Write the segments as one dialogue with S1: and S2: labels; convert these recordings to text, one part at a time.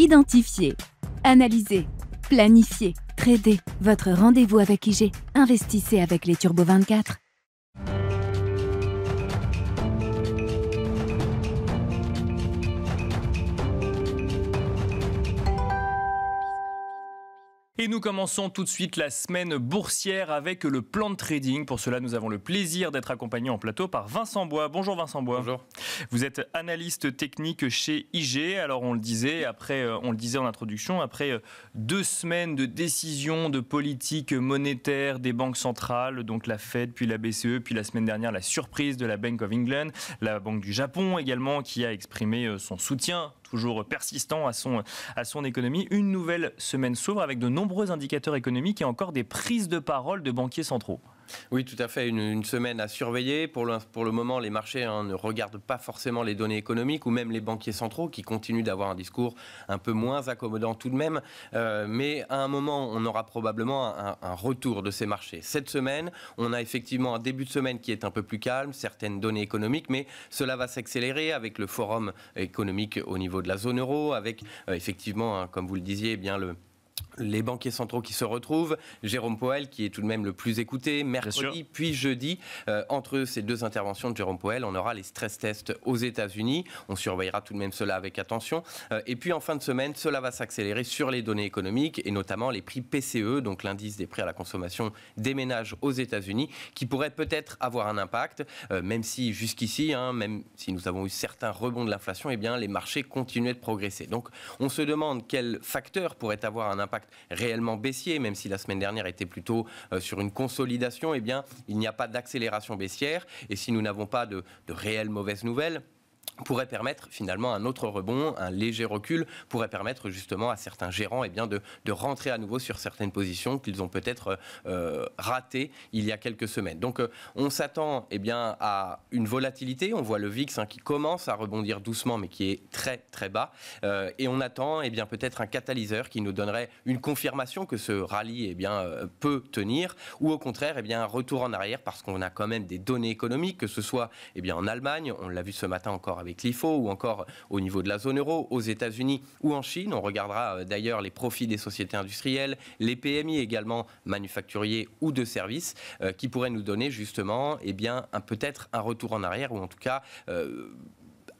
S1: Identifier, analyser, planifier, trader. Votre rendez-vous avec IG. Investissez avec les Turbo 24.
S2: Et nous commençons tout de suite la semaine boursière avec le plan de trading. Pour cela, nous avons le plaisir d'être accompagnés en plateau par Vincent Bois. Bonjour Vincent Bois.
S3: Bonjour.
S2: Vous êtes analyste technique chez IG. Alors on le disait, après, euh, on le disait en introduction, après euh, deux semaines de décisions de politique monétaire des banques centrales, donc la Fed, puis la BCE, puis la semaine dernière la surprise de la Bank of England, la Banque du Japon également qui a exprimé euh, son soutien toujours persistant à son, à économie. Une nouvelle semaine s'ouvre avec de nombreux indicateurs économiques et encore des prises de parole de banquiers centraux.
S3: Oui, tout à fait. Une, semaine à surveiller. Pour le, pour le moment, les marchés hein, ne regardent pas forcément les données économiques ou même les banquiers centraux qui continuent d'avoir un discours un peu moins accommodant tout de même. Euh, mais à un moment, on aura probablement un, retour de ces marchés. Cette semaine, on a effectivement un début de semaine qui est un peu plus calme, certaines données économiques, mais cela va s'accélérer avec le forum économique au niveau de la zone euro, avec euh, effectivement, hein, comme vous le disiez, eh bien le les banquiers centraux qui se retrouvent, Jérôme Powell qui est tout de même le plus écouté, mercredi puis jeudi, euh, entre ces deux interventions de Jérôme Powell, on aura les stress tests aux États-Unis, on surveillera tout de même cela avec attention, euh, et puis en fin de semaine, cela va s'accélérer sur les données économiques et notamment les prix PCE, donc l'indice des prix à la consommation des ménages aux États-Unis, qui pourrait peut-être avoir un impact, euh, même si jusqu'ici, hein, même si nous avons eu certains rebonds de l'inflation, eh bien les marchés continuaient de progresser. Donc on se demande quel facteur pourrait avoir un impact réellement baissier, même si la semaine dernière était plutôt euh, sur une consolidation, eh bien, il n'y a pas d'accélération baissière. Et si nous n'avons pas de, de réelles mauvaises nouvelles, pourrait permettre finalement un autre rebond, un léger recul, pourrait permettre justement à certains gérants eh bien, de, de rentrer à nouveau sur certaines positions qu'ils ont peut-être euh, ratées il y a quelques semaines. Donc euh, on s'attend eh bien, à une volatilité, on voit le VIX hein, qui commence à rebondir doucement mais qui est très très bas, euh, et on attend eh bien, peut-être un catalyseur qui nous donnerait une confirmation que ce rallye eh bien, peut tenir, ou au contraire eh bien, un retour en arrière parce qu'on a quand même des données économiques, que ce soit eh bien, en Allemagne, on l'a vu ce matin encore avec avec l'IFO ou encore au niveau de la zone euro, aux États-Unis ou en Chine. On regardera euh, d'ailleurs les profits des sociétés industrielles, les PMI également manufacturiers ou de services, euh, qui pourraient nous donner justement eh bien, peut-être un retour en arrière ou en tout cas euh,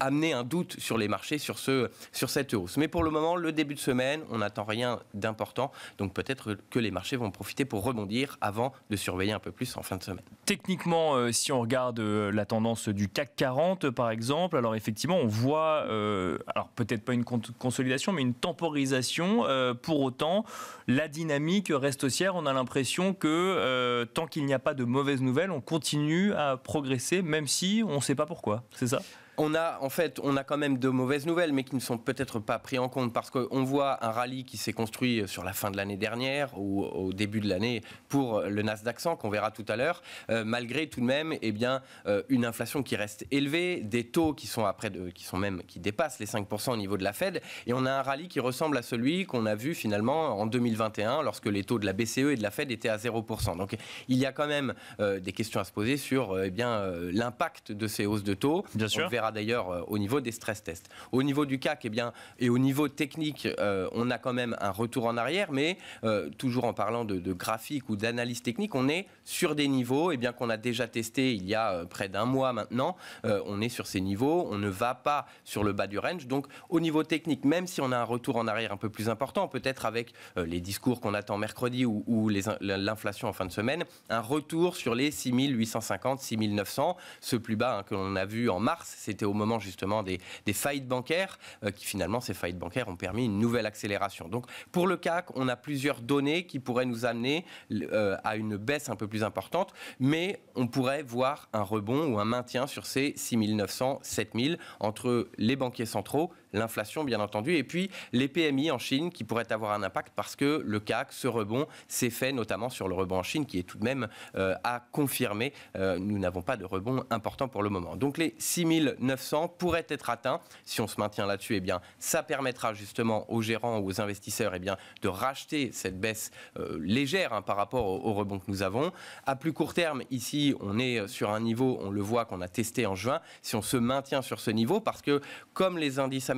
S3: amener un doute sur les marchés sur, ce, sur cette hausse. Mais pour le moment, le début de semaine, on n'attend rien d'important. Donc peut-être que les marchés vont profiter pour rebondir avant de surveiller un peu plus en fin de semaine.
S2: Techniquement, euh, si on regarde euh, la tendance du CAC 40, par exemple, alors effectivement, on voit, euh, alors peut-être pas une consolidation, mais une temporisation. pour autant, la dynamique reste haussière. On a l'impression que tant qu'il n'y a pas de mauvaises nouvelles, on continue à progresser, même si on ne sait pas pourquoi. C'est ça?
S3: On a en fait, on a quand même de mauvaises nouvelles, mais qui ne sont peut-être pas prises en compte parce qu'on voit un rallye qui s'est construit sur la fin de l'année dernière ou au début de l'année pour le Nasdaq 100 qu'on verra tout à l'heure, euh, malgré tout de même, eh bien, euh, une inflation qui reste élevée, des taux qui sont après, de, qui sont même qui dépassent les 5% au niveau de la Fed, et on a un rallye qui ressemble à celui qu'on a vu finalement en 2021 lorsque les taux de la BCE et de la Fed étaient à 0%. Donc il y a quand même euh, des questions à se poser sur eh bien l'impact de ces hausses de taux.
S2: Bien sûr
S3: d'ailleurs euh, au niveau des stress tests. Au niveau du CAC, eh bien, et au niveau technique, euh, on a quand même un retour en arrière, mais euh, toujours en parlant de, graphique ou d'analyse technique, on est sur des niveaux eh bien qu'on a déjà testé il y a près d'un mois maintenant. on est sur ces niveaux, on ne va pas sur le bas du range. Donc au niveau technique, même si on a un retour en arrière un peu plus important, peut-être avec les discours qu'on attend mercredi ou, ou l'inflation en fin de semaine, un retour sur les 6850, 6900, ce plus bas hein, que l'on a vu en mars, c'est au moment justement des, faillites bancaires, euh, qui finalement, ces faillites bancaires ont permis une nouvelle accélération. Donc pour le CAC, on a plusieurs données qui pourraient nous amener euh, à une baisse un peu plus importante, mais on pourrait voir un rebond ou un maintien sur ces 6900, 7000 entre les banquiers centraux, l'inflation bien entendu, et puis les PMI en Chine qui pourraient avoir un impact parce que le CAC, ce rebond, s'est fait notamment sur le rebond en Chine qui est tout de même euh, à confirmer. Euh, nous n'avons pas de rebond important pour le moment. Donc les 6900 pourraient être atteints. Si on se maintient là-dessus, eh bien, ça permettra justement aux gérants ou aux investisseurs eh bien, de racheter cette baisse euh, légère hein, par rapport au, au, rebond que nous avons. À plus court terme, ici, on est sur un niveau, on le voit qu'on a testé en juin. Si on se maintient sur ce niveau, parce que comme les indices américains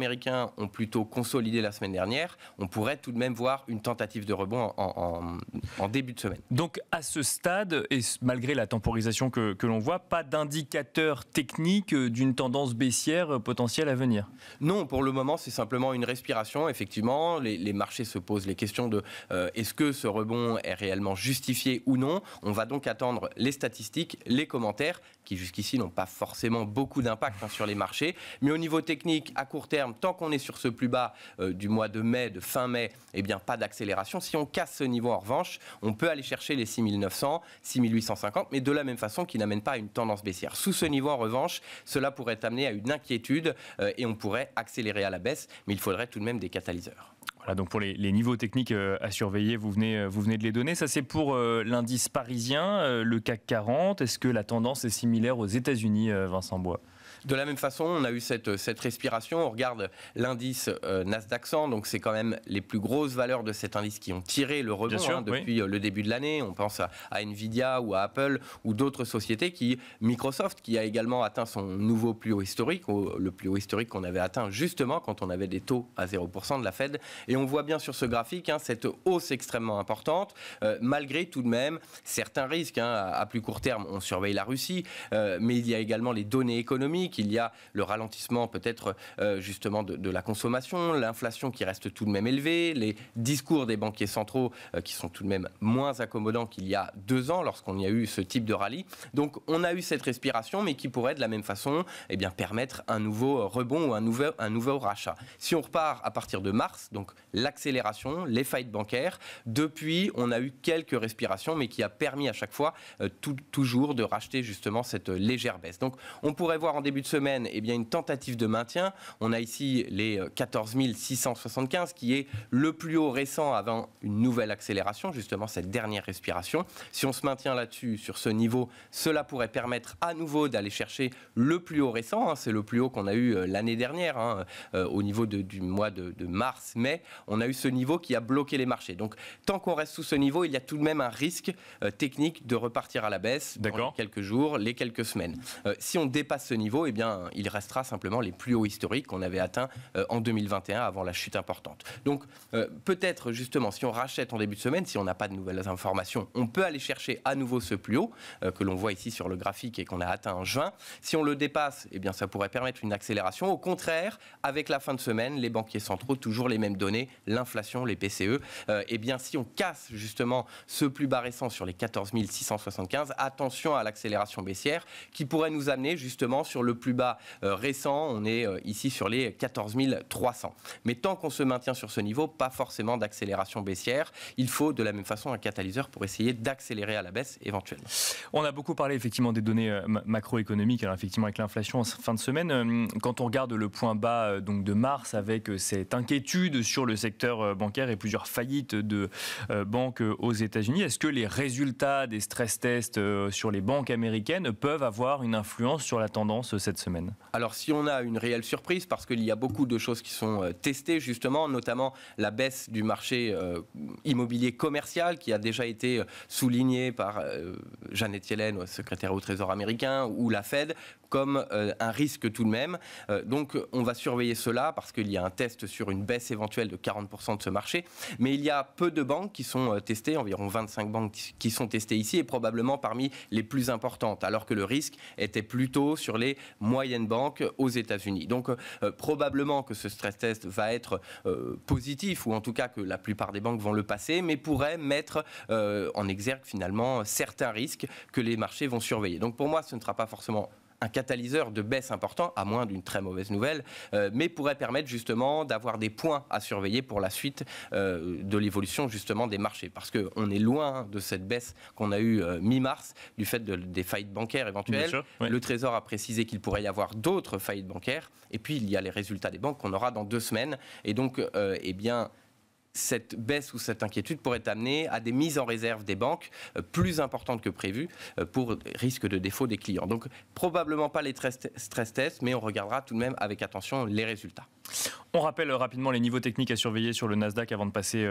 S3: ont plutôt consolidé la semaine dernière, on pourrait tout de même voir une tentative de rebond en, début de semaine.
S2: Donc à ce stade, et malgré la temporisation que, l'on voit, pas d'indicateur technique d'une tendance baissière potentielle à venir?
S3: Non, pour le moment, c'est simplement une respiration. Effectivement, les, marchés se posent les questions de euh, est-ce que ce rebond est réellement justifié ou non? On va donc attendre les statistiques, les commentaires, qui jusqu'ici n'ont pas forcément beaucoup d'impact hein, sur les marchés. Mais au niveau technique, à court terme, tant qu'on est sur ce plus bas euh, du mois de mai, de fin mai, eh bien pas d'accélération. Si on casse ce niveau en revanche, on peut aller chercher les 6900, 6850, mais de la même façon qui n'amène pas à une tendance baissière. Sous ce niveau en revanche, cela pourrait amener à une inquiétude euh, et on pourrait accélérer à la baisse, mais il faudrait tout de même des catalyseurs.
S2: Voilà, donc pour les, niveaux techniques euh, à surveiller, vous venez, vous venez de les donner. Ça, c'est pour l'indice parisien, le CAC 40. Est-ce que la tendance est similaire aux États-Unis, Vincent Bois?
S3: De la même façon, on a eu cette, cette respiration. On regarde l'indice euh, Nasdaq 100, donc c'est quand même les plus grosses valeurs de cet indice qui ont tiré le rebond hein, depuis euh, le début de l'année. On pense à, Nvidia ou à Apple ou d'autres sociétés qui, Microsoft, qui a également atteint son nouveau plus haut historique, le plus haut historique qu'on avait atteint justement quand on avait des taux à 0% de la Fed. Et on voit bien sur ce graphique hein, cette hausse extrêmement importante, euh, malgré tout de même certains risques. Hein, à, plus court terme, on surveille la Russie, mais il y a également les données économiques qu'il y a le ralentissement peut-être euh, justement de, la consommation, l'inflation qui reste tout de même élevée, les discours des banquiers centraux euh, qui sont tout de même moins accommodants qu'il y a deux ans lorsqu'on y a eu ce type de rallye. Donc on a eu cette respiration, mais qui pourrait de la même façon eh bien, permettre un nouveau rebond ou un nouveau, un nouveau rachat. Si on repart à partir de mars, donc l'accélération, les faillites bancaires, depuis on a eu quelques respirations, mais qui a permis à chaque fois euh, toujours de racheter justement cette légère baisse. Donc on pourrait voir en début de semaine, eh bien, une tentative de maintien. On a ici les 14 euh, 675, qui est le plus haut récent avant une nouvelle accélération, justement cette dernière respiration. Si on se maintient là-dessus, sur ce niveau, cela pourrait permettre à nouveau d'aller chercher le plus haut récent. Hein. C'est le plus haut qu'on a eu euh, l'année dernière, hein, euh, au niveau du mois de, mars-mai. On a eu ce niveau qui a bloqué les marchés. Donc, tant qu'on reste sous ce niveau, il y a tout de même un risque technique de repartir à la baisse dans quelques jours, les quelques semaines. si on dépasse ce niveau, eh bien, il restera simplement les plus hauts historiques qu'on avait atteints euh, en 2021 avant la chute importante. Donc, euh, peut-être justement, si on rachète en début de semaine, si on n'a pas de nouvelles informations, on peut aller chercher à nouveau ce plus haut euh, que l'on voit ici sur le graphique et qu'on a atteint en juin. Si on le dépasse, eh bien, ça pourrait permettre une accélération. Au contraire, avec la fin de semaine, les banquiers centraux, toujours les mêmes données, l'inflation, les PCE, eh bien, si on casse justement ce plus bas récent sur les 14 675, attention à l'accélération baissière qui pourrait nous amener justement sur le plus bas euh, récent. On est euh, ici sur les 14 300. Mais tant qu'on se maintient sur ce niveau, pas forcément d'accélération baissière. Il faut de la même façon un catalyseur pour essayer d'accélérer à la baisse éventuellement.
S2: On a beaucoup parlé effectivement des données euh, macroéconomiques, alors effectivement avec l'inflation en fin de semaine. Quand on regarde le point bas donc de mars avec cette inquiétude sur le secteur bancaire et plusieurs faillites de banques aux États-Unis, est-ce que les résultats des stress tests sur les banques américaines peuvent avoir une influence sur la tendance cette semaine
S3: alors si on a une réelle surprise, parce qu'il y a beaucoup de choses qui sont euh, testées justement, notamment la baisse du marché euh, immobilier commercial qui a déjà été euh, soulignée par Janet Yellen, secrétaire au Trésor américain, ou la Fed, comme un risque tout de même. donc on va surveiller cela parce qu'il y a un test sur une baisse éventuelle de 40% de ce marché. Mais il y a peu de banques qui sont testées, environ 25 banques qui sont testées ici, et probablement parmi les plus importantes, alors que le risque était plutôt sur les moyennes banques aux États-Unis. Donc euh, probablement que ce stress test va être euh, positif, ou en tout cas que la plupart des banques vont le passer, mais pourrait mettre euh, en exergue finalement certains risques que les marchés vont surveiller. Donc pour moi, ce ne sera pas forcément un catalyseur de baisse important, à moins d'une très mauvaise nouvelle, euh, mais pourrait permettre justement d'avoir des points à surveiller pour la suite euh, de l'évolution justement des marchés. Parce qu'on est loin de cette baisse qu'on a eue euh, mi-mars du fait des faillites bancaires éventuelles. Le Trésor a précisé qu'il pourrait y avoir d'autres faillites bancaires. Et puis il y a les résultats des banques qu'on aura dans deux semaines. Et donc, eh bien, cette baisse ou cette inquiétude pourrait amener à des mises en réserve des banques plus importantes que prévues pour risque de défaut des clients. Donc probablement pas les stress tests, mais on regardera tout de même avec attention les résultats.
S2: On rappelle rapidement les niveaux techniques à surveiller sur le Nasdaq avant de passer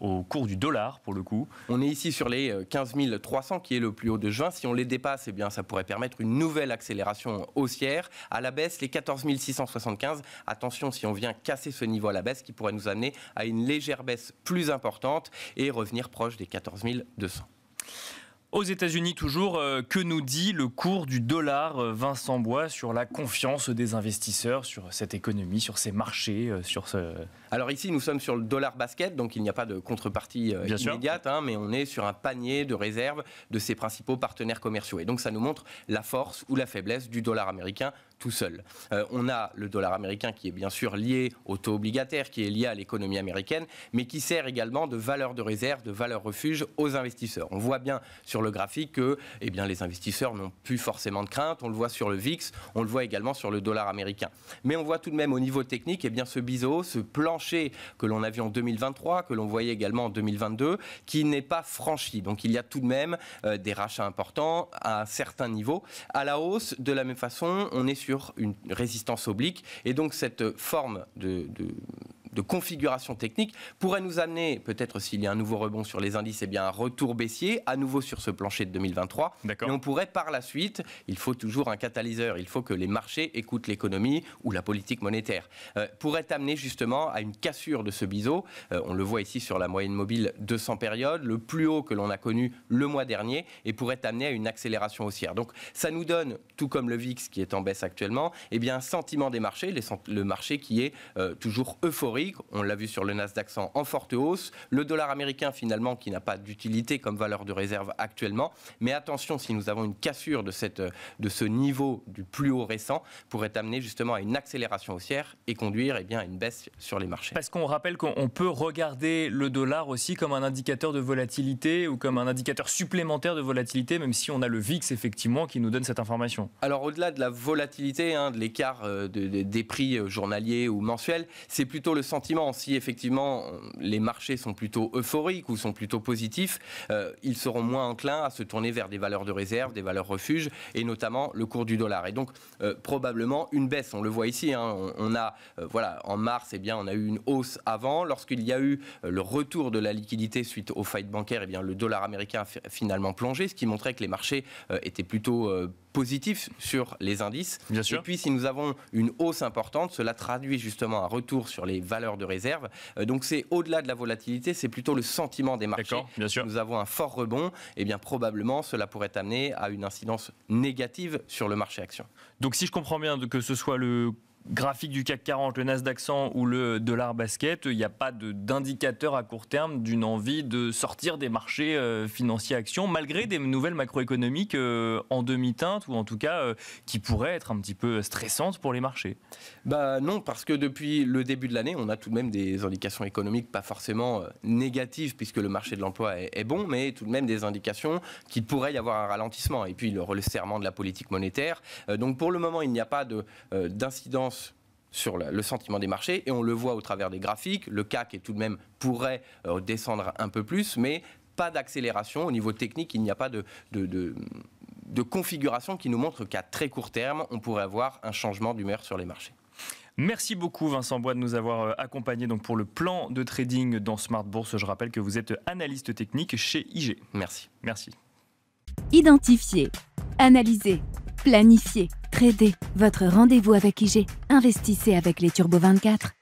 S2: au cours du dollar pour le coup.
S3: On est ici sur les 15 300 qui est le plus haut de juin. Si on les dépasse, eh bien, ça pourrait permettre une nouvelle accélération haussière. À la baisse, les 14 675. Attention, si on vient casser ce niveau à la baisse, qui pourrait nous amener à une légère baisse plus importante et revenir proche des 14 200.
S2: Aux États-Unis, toujours, euh, que nous dit le cours du dollar, euh, Vincent Bois, sur la confiance des investisseurs, sur cette économie, sur ces marchés, euh, sur ce...
S3: Alors ici, nous sommes sur le dollar basket, donc il n'y a pas de contrepartie immédiate, hein, mais on est sur un panier de réserves de ses principaux partenaires commerciaux. Et donc ça nous montre la force ou la faiblesse du dollar américain tout seul. on a le dollar américain qui est bien sûr lié au taux obligataire, qui est lié à l'économie américaine, mais qui sert également de valeur de réserve, de valeur refuge aux investisseurs. On voit bien sur le graphique que eh bien, les investisseurs n'ont plus forcément de crainte. On le voit sur le VIX, on le voit également sur le dollar américain. Mais on voit tout de même au niveau technique eh bien, ce biseau, ce plancher que l'on a vu en 2023, que l'on voyait également en 2022, qui n'est pas franchi. Donc il y a tout de même euh, des rachats importants à un certain niveau. À la hausse, de la même façon, on est sur une résistance oblique. Et donc cette forme de de configuration technique pourrait nous amener, peut-être s'il y a un nouveau rebond sur les indices, et eh bien un retour baissier, à nouveau sur ce plancher de 2023. Et on pourrait par la suite, il faut toujours un catalyseur, il faut que les marchés écoutent l'économie ou la politique monétaire, euh, pourrait amener justement à une cassure de ce biseau. Euh, on le voit ici sur la moyenne mobile 200 périodes, le plus haut que l'on a connu le mois dernier, et pourrait amener à une accélération haussière. Donc ça nous donne, tout comme le VIX qui est en baisse actuellement, et eh bien un sentiment des marchés, le marché qui est euh, toujours euphorique on l'a vu sur le Nasdaq 100 en forte hausse. Le dollar américain, finalement, qui n'a pas d'utilité comme valeur de réserve actuellement. Mais attention, si nous avons une cassure de, cette, de ce niveau du plus haut récent, pourrait amener justement à une accélération haussière et conduire eh bien, à une baisse sur les marchés.
S2: Parce qu'on rappelle qu'on peut regarder le dollar aussi comme un indicateur de volatilité ou comme un indicateur supplémentaire de volatilité, même si on a le VIX effectivement qui nous donne cette information.
S3: Alors au-delà de la volatilité, hein, de l'écart euh, des prix euh, journaliers ou mensuels, c'est plutôt le sentiment, si effectivement les marchés sont plutôt euphoriques ou sont plutôt positifs, euh, ils seront moins enclins à se tourner vers des valeurs de réserve, des valeurs refuges, et notamment le cours du dollar. Et donc euh, probablement une baisse. On le voit ici. Hein. on, a euh, voilà en mars, eh bien on a eu une hausse avant. Lorsqu'il y a eu le retour de la liquidité suite aux faillites bancaires, eh bien le dollar américain a finalement plongé, ce qui montrait que les marchés étaient plutôt positif sur les indices.
S2: Bien sûr.
S3: Et puis, si nous avons une hausse importante, cela traduit justement un retour sur les valeurs de réserve. Euh, donc, c'est au-delà de la volatilité, c'est plutôt le sentiment des marchés.
S2: Bien sûr.
S3: Nous avons un fort rebond, et eh bien probablement cela pourrait amener à une incidence négative sur le marché action.
S2: Donc, si je comprends bien, que ce soit le graphique du CAC 40, le Nasdaq 100 ou le dollar basket, il n'y a pas d'indicateur à court terme d'une envie de sortir des marchés euh, financiers actions, malgré des nouvelles macroéconomiques euh, en demi-teinte, ou en tout cas euh, qui pourraient être un petit peu stressantes pour les marchés
S3: bah Non, parce que depuis le début de l'année, on a tout de même des indications économiques pas forcément négatives, puisque le marché de l'emploi est, bon, mais tout de même des indications qu'il pourrait y avoir un ralentissement. Et puis le resserrement de la politique monétaire. donc pour le moment, il n'y a pas d'incidence sur le sentiment des marchés et on le voit au travers des graphiques. Le CAC est tout de même pourrait euh, descendre un peu plus, mais pas d'accélération au niveau technique. Il n'y a pas de, de, configuration qui nous montre qu'à très court terme, on pourrait avoir un changement d'humeur sur les marchés.
S2: Merci beaucoup Vincent Bois de nous avoir euh, accompagnés donc pour le plan de trading dans Smart Bourse. Je rappelle que vous êtes analyste technique chez IG.
S3: Merci.
S2: Merci.
S1: Identifier, analyser, planifier, trader. Votre rendez-vous avec IG. Investissez avec les Turbo 24.